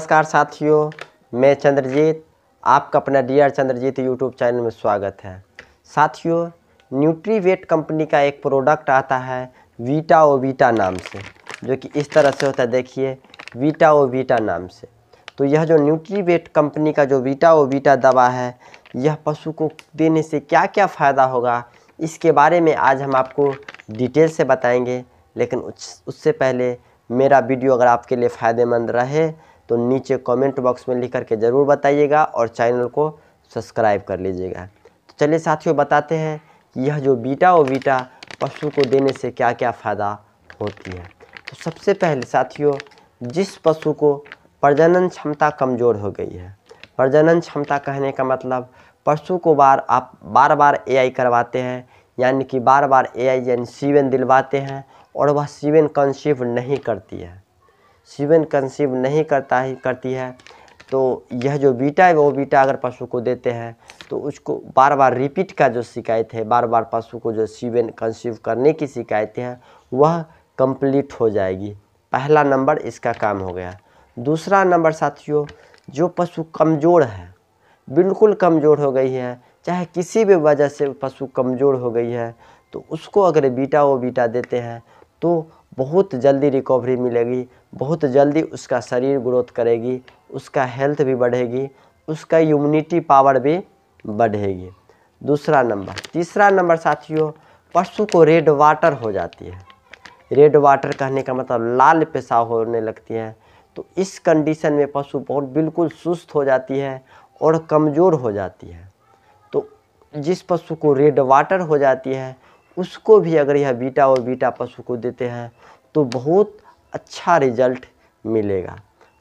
नमस्कार साथियों, मैं चंद्रजीत, आपका अपना D R Chandrajeet YouTube channel में स्वागत है। साथियों न्यूट्रीवेट कंपनी का एक प्रोडक्ट आता है वीटा ओवीटा नाम से, जो कि इस तरह से होता है, देखिए वीटा ओवीटा नाम से। तो यह जो न्यूट्रीवेट कंपनी का जो वीटा ओवीटा दवा है, यह पशु को देने से क्या क्या फ़ायदा होगा, इसके बारे में आज हम आपको डिटेल से बताएँगे। लेकिन उससे पहले मेरा वीडियो अगर आपके लिए फ़ायदेमंद रहे तो नीचे कमेंट बॉक्स में लिख करके ज़रूर बताइएगा और चैनल को सब्सक्राइब कर लीजिएगा। तो चलिए साथियों, बताते हैं कि यह जो बीटा और बीटा पशु को देने से क्या क्या फ़ायदा होती है। तो सबसे पहले साथियों, जिस पशु को प्रजनन क्षमता कमज़ोर हो गई है, प्रजनन क्षमता कहने का मतलब पशु को बार, आप बार बार एआई करवाते हैं, यानी कि बार बार एआई यानी सीवन दिलवाते हैं और वह सीवन कंसीव नहीं करती है। सीवन कंसीव नहीं करता ही करती है तो यह जो बीटा है, वो बीटा अगर पशु को देते हैं तो उसको बार बार रिपीट का जो शिकायत है बार बार पशु को जो सीवन कंसीव करने की शिकायतें हैं, वह कंप्लीट हो जाएगी। पहला नंबर इसका काम हो गया। दूसरा नंबर साथियों, जो पशु कमज़ोर है, बिल्कुल कमज़ोर हो गई है, चाहे किसी भी वजह से पशु कमज़ोर हो गई है तो उसको अगर बीटा वो बीटा देते हैं तो बहुत जल्दी रिकवरी मिलेगी, बहुत जल्दी उसका शरीर ग्रोथ करेगी, उसका हेल्थ भी बढ़ेगी, उसका इम्यूनिटी पावर भी बढ़ेगी। दूसरा नंबर तीसरा नंबर साथियों, पशु को रेड वाटर हो जाती है। रेड वाटर कहने का मतलब लाल पेशाब होने लगती है। तो इस कंडीशन में पशु बहुत बिल्कुल सुस्त हो जाती है और कमज़ोर हो जाती है। तो जिस पशु को रेड वाटर हो जाती है उसको भी अगर यह बीटा और बीटा पशु को देते हैं तो बहुत अच्छा रिज़ल्ट मिलेगा।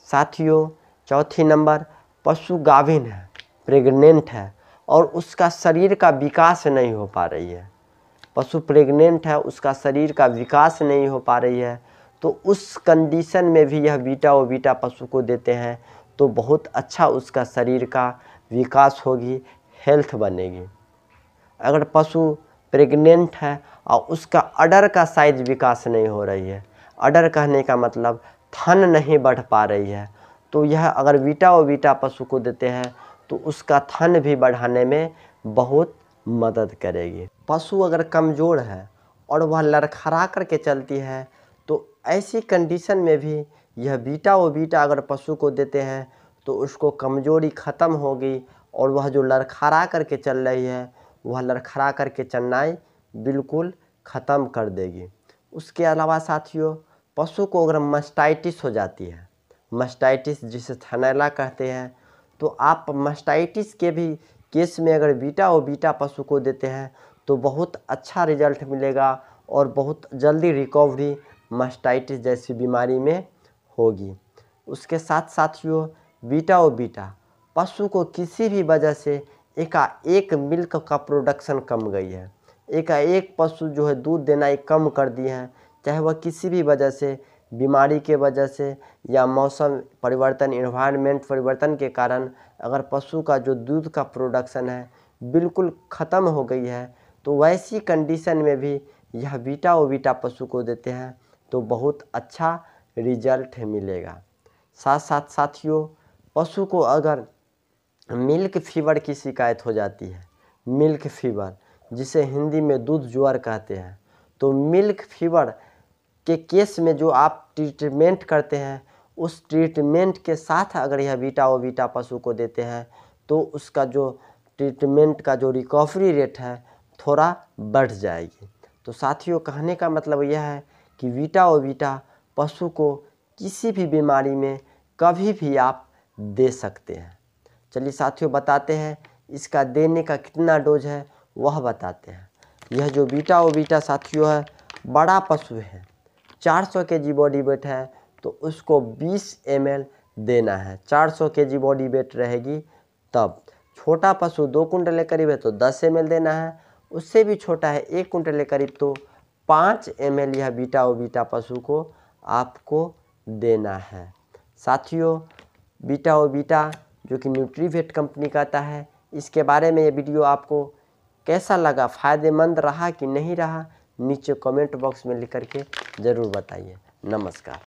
साथियों, चौथी नंबर, पशु गाभिन है, प्रेग्नेंट है, और उसका शरीर का विकास नहीं हो पा रही है। पशु प्रेग्नेंट है, उसका शरीर का विकास नहीं हो पा रही है तो उस कंडीशन में भी यह बीटा और बीटा पशु को देते हैं तो बहुत अच्छा उसका शरीर का विकास होगी, हेल्थ बनेगी। अगर पशु प्रेग्नेंट है और उसका अडर का साइज़ विकास नहीं हो रही है। अडर कहने का मतलब थन नहीं बढ़ पा रही है। तो यह अगर और बीटा पशु को देते हैं तो उसका थन भी बढ़ाने में बहुत मदद करेगी। पशु अगर कमज़ोर है और वह लड़खड़ा करके चलती है तो ऐसी कंडीशन में भी यह बीटा व बीटा अगर पशु को देते हैं तो उसको कमज़ोरी ख़त्म होगी और वह जो लड़खड़ा करके चल रही है वह लड़खड़ा करके चलनाई बिल्कुल ख़त्म कर देगी। उसके अलावा साथियों, पशु को अगर मस्टाइटिस हो जाती है, मस्टाइटिस जिसे थनैला कहते हैं तो आप मस्टाइटिस के भी केस में अगर बीटा और बीटा पशु को देते हैं तो बहुत अच्छा रिज़ल्ट मिलेगा और बहुत जल्दी रिकवरी मस्टाइटिस जैसी बीमारी में होगी। उसके साथ साथियों, बीटा और बीटा, पशु को किसी भी वजह से एकाएक मिल्क का प्रोडक्शन कम गई है। एकाएक पशु जो है दूध देना एक कम कर दिए हैं। चाहे वह किसी भी वजह से, बीमारी के वजह से या मौसम परिवर्तन इन्वायरमेंट परिवर्तन के कारण अगर पशु का जो दूध का प्रोडक्शन है बिल्कुल ख़त्म हो गई है तो वैसी कंडीशन में भी यह बीटा और बीटा पशु को देते हैं तो बहुत अच्छा रिज़ल्ट मिलेगा। साथ साथ साथियों, पशु को अगर मिल्क फीवर की शिकायत हो जाती है। मिल्क फीवर, जिसे हिंदी में दूध ज्वार कहते हैं। तो मिल्क फीवर के केस में जो आप ट्रीटमेंट करते हैं, उस ट्रीटमेंट के साथ अगर यह बीटा व बीटा पशु को देते हैं तो उसका जो ट्रीटमेंट का जो रिकवरी रेट है, थोड़ा बढ़ जाएगी। तो साथियों, कहने का मतलब यह है कि बीटा व बीटा पशु को किसी भी बीमारी में कभी भी आप दे सकते हैं। चलिए साथियों, बताते हैं, इसका देने का कितना डोज है, वह बताते हैं। यह जो बीटा ओ बीटा साथियों है, बड़ा पशु है। 400 सौ के जी बॉडी वेट है तो उसको 20 एम देना है। 400 सौ के जी बॉडी वेट रहेगी, तब। छोटा पशु दो कुंटल के करीब है तो 10 एम देना है। उससे भी छोटा है, एक कुंटल के करीब तो पाँच एम यह बीटा ओ बीटा पशु को आपको देना है। साथियों, बीटा ओ बीटा जो कि न्यूट्रीवेट कंपनी का आता है। इसके बारे में ये वीडियो आपको कैसा लगा, फ़ायदेमंद रहा कि नहीं रहा, नीचे कमेंट बॉक्स में लिख करके ज़रूर बताइए। नमस्कार।